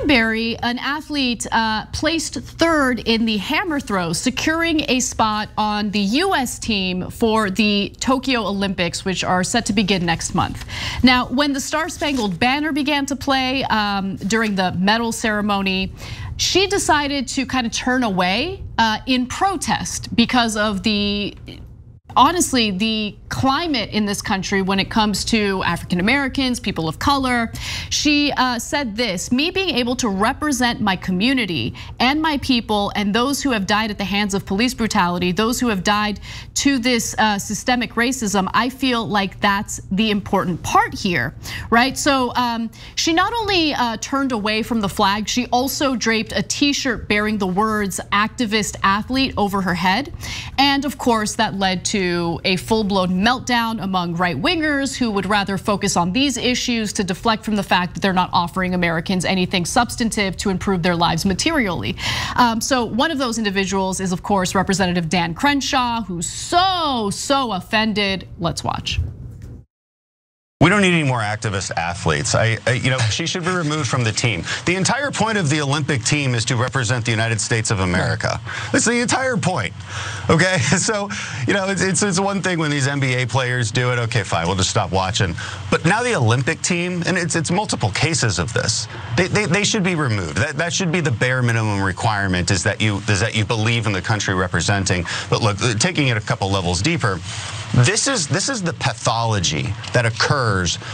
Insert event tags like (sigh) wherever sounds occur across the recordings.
Thornberry, an athlete, uh, placed third in the hammer throw, securing a spot on the US team for the Tokyo Olympics, which are set to begin next month. Now, when the Star Spangled Banner began to play um, during the medal ceremony, she decided to kind of turn away uh, in protest because of the honestly, the climate in this country when it comes to African Americans, people of color. She uh, said this Me being able to represent my community and my people and those who have died at the hands of police brutality, those who have died to this uh, systemic racism, I feel like that's the important part here, right? So um, she not only uh, turned away from the flag, she also draped a t shirt bearing the words activist athlete over her head. And of course, that led to a full blown meltdown among right wingers who would rather focus on these issues to deflect from the fact that they're not offering Americans anything substantive to improve their lives materially. Um, so, one of those individuals is, of course, Representative Dan Crenshaw, who's so, so offended. Let's watch. We don't need any more activist athletes. I, I, you know, she should be removed from the team. The entire point of the Olympic team is to represent the United States of America. That's the entire point. Okay, (laughs) so you know, it's, it's, it's one thing when these NBA players do it. Okay, fine, we'll just stop watching. But now the Olympic team, and it's it's multiple cases of this. They, they, they should be removed. That that should be the bare minimum requirement. Is that you is that you believe in the country representing. But look, taking it a couple levels deeper. This is this is the pathology that occurs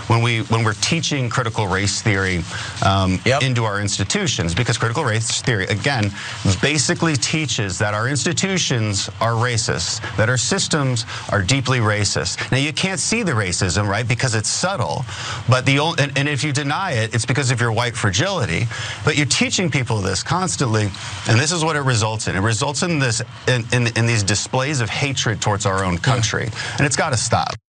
when we when we're teaching critical race theory um, yep. into our institutions because critical race theory again basically teaches that our institutions are racist, that our systems are deeply racist. Now you can't see the racism right because it's subtle, but the and, and if you deny it, it's because of your white fragility. But you're teaching people this constantly, and this is what it results in. It results in this in, in, in these displays of hatred towards our own country. Yeah and it's got to stop.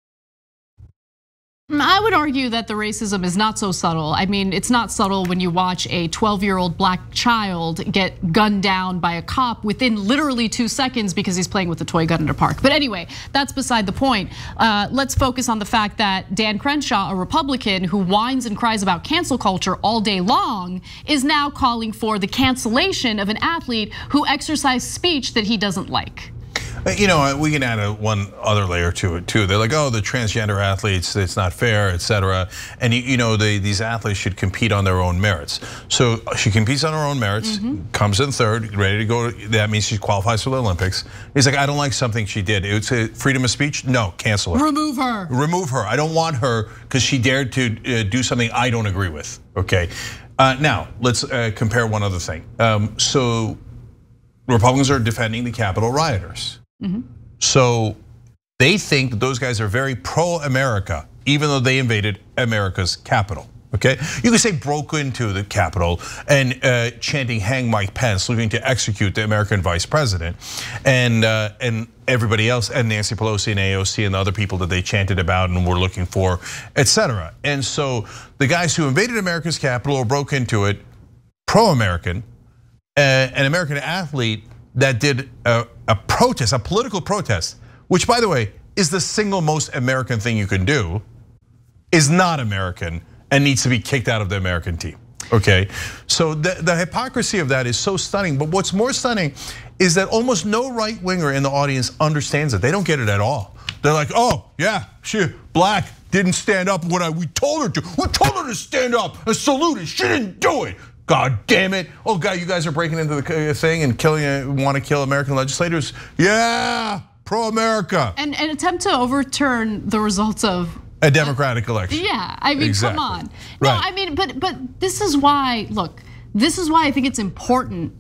I would argue that the racism is not so subtle. I mean, it's not subtle when you watch a 12 year old black child get gunned down by a cop within literally two seconds because he's playing with a toy gun in a park. But anyway, that's beside the point. Uh, let's focus on the fact that Dan Crenshaw, a Republican who whines and cries about cancel culture all day long, is now calling for the cancellation of an athlete who exercised speech that he doesn't like. You know, we can add a, one other layer to it too. They're like, oh, the transgender athletes, it's not fair, etc. And you know, they, these athletes should compete on their own merits. So she competes on her own merits, mm -hmm. comes in third, ready to go. That means she qualifies for the Olympics. He's like, I don't like something she did. It's a freedom of speech. No, cancel her. Remove her. Remove her. I don't want her because she dared to uh, do something I don't agree with. Okay. Uh, now let's uh, compare one other thing. Um, so Republicans are defending the Capitol rioters. Mm -hmm. So they think that those guys are very pro-America, even though they invaded America's capital. Okay, you can say broke into the Capitol and uh, chanting "Hang Mike Pence," looking to execute the American vice president, and uh, and everybody else, and Nancy Pelosi and AOC and the other people that they chanted about and were looking for, etc. And so the guys who invaded America's capital or broke into it, pro-American, uh, an American athlete that did a, a protest, a political protest, which by the way, is the single most American thing you can do, is not American and needs to be kicked out of the American team. Okay, so the, the hypocrisy of that is so stunning. But what's more stunning is that almost no right winger in the audience understands it. They don't get it at all. They're like, oh yeah, she black didn't stand up when I we told her to. We told her to stand up and salute it. She didn't do it. God damn it. Oh, God, you guys are breaking into the thing and killing, uh, want to kill American legislators? Yeah, pro America. And an attempt to overturn the results of a democratic election. Yeah, I mean, exactly. come on. No, right. I mean, but but this is why, look, this is why I think it's important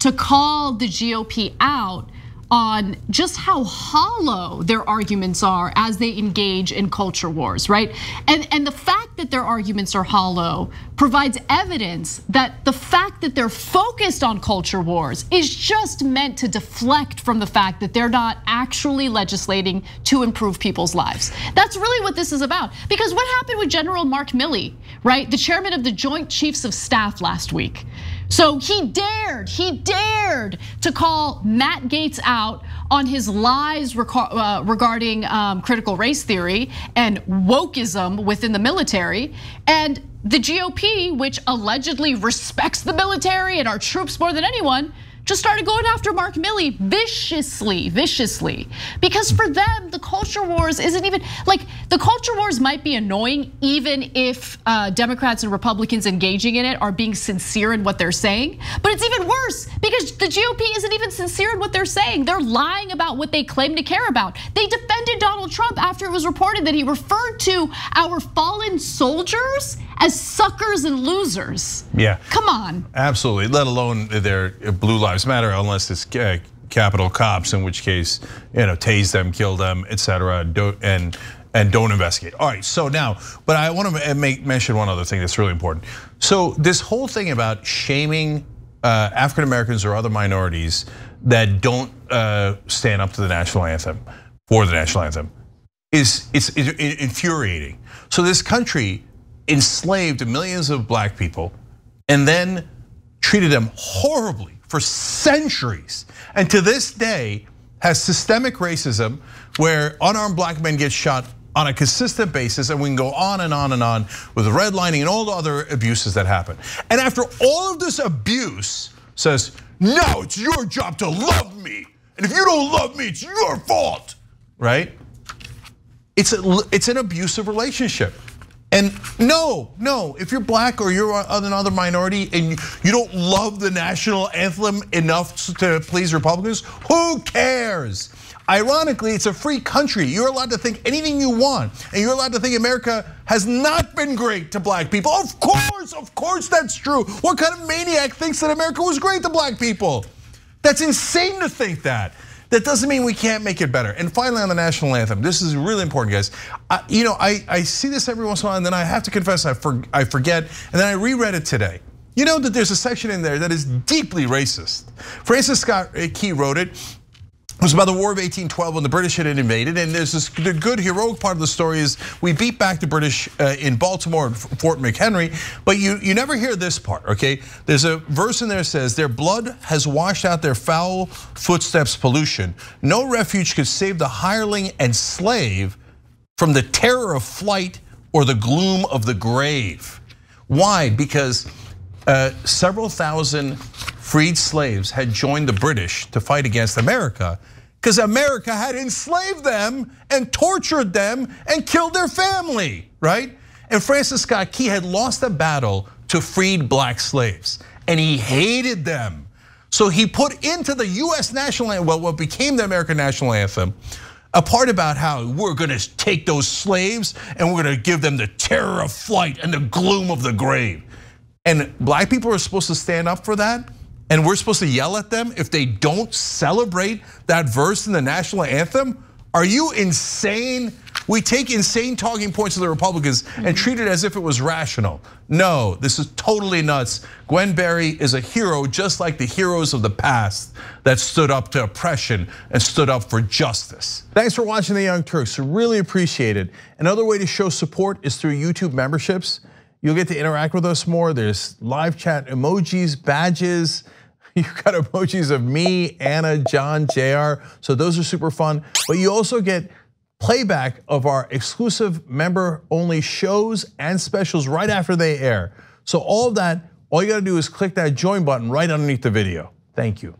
to call the GOP out on just how hollow their arguments are as they engage in culture wars, right? And, and the fact that their arguments are hollow provides evidence that the fact that they're focused on culture wars is just meant to deflect from the fact that they're not actually legislating to improve people's lives. That's really what this is about. Because what happened with General Mark Milley, right? The chairman of the Joint Chiefs of Staff last week. So he dared, he dared to call Matt Gaetz out on his lies uh, regarding um, critical race theory and wokeism within the military. And the GOP, which allegedly respects the military and our troops more than anyone, just started going after Mark Milley viciously, viciously. Because for them, the culture wars isn't even like the culture wars might be annoying even if uh, Democrats and Republicans engaging in it are being sincere in what they're saying. But it's even worse because the GOP isn't even sincere in what they're saying. They're lying about what they claim to care about. They defended Donald Trump after it was reported that he referred to our fallen soldiers as suckers and losers. Yeah. Come on. Absolutely, let alone their Blue Lives Matter, unless it's Capitol cops, in which case, you know, tase them, kill them, etc. And and don't investigate. All right, so now, but I want to make mention one other thing that's really important. So this whole thing about shaming uh, African Americans or other minorities that don't uh, stand up to the national anthem for the national anthem is it's infuriating. So this country enslaved millions of black people and then treated them horribly for centuries. And to this day has systemic racism where unarmed black men get shot on a consistent basis, and we can go on and on and on with redlining and all the other abuses that happen. And after all of this abuse, says, now it's your job to love me. And if you don't love me, it's your fault, right? It's, it's an abusive relationship. And no, no, if you're black or you're another minority and you don't love the national anthem enough to please Republicans, who cares? Ironically, it's a free country. You're allowed to think anything you want. And you're allowed to think America has not been great to black people. Of course, of course that's true. What kind of maniac thinks that America was great to black people? That's insane to think that. That doesn't mean we can't make it better. And finally, on the national anthem, this is really important, guys. I, you know, I, I see this every once in a while, and then I have to confess I, for, I forget, and then I reread it today. You know that there's a section in there that is deeply racist. Francis Scott eh, Key wrote it. It was about the War of 1812 when the British had invaded, and there's this the good heroic part of the story is we beat back the British uh, in Baltimore and Fort McHenry, but you you never hear this part, okay? There's a verse in there that says their blood has washed out their foul footsteps pollution. No refuge could save the hireling and slave from the terror of flight or the gloom of the grave. Why? Because uh, several thousand freed slaves had joined the British to fight against America because America had enslaved them and tortured them and killed their family, right? And Francis Scott Key had lost a battle to freed black slaves and he hated them. So he put into the US national anthem, well, what became the American national anthem, a part about how we're gonna take those slaves and we're gonna give them the terror of flight and the gloom of the grave. And black people are supposed to stand up for that and we're supposed to yell at them if they don't celebrate that verse in the national anthem? Are you insane? We take insane talking points of the Republicans and mm-hmm. treat it as if it was rational. No, this is totally nuts. Gwen Berry is a hero just like the heroes of the past that stood up to oppression and stood up for justice. Thanks for watching The Young Turks, really appreciate it. Another way to show support is through YouTube memberships. You'll get to interact with us more. There's live chat emojis, badges, (laughs) You've got emojis of me, Ana, John, JR. So those are super fun. But you also get playback of our exclusive member only shows and specials right after they air. So all of that, all you gotta do is click that join button right underneath the video. Thank you.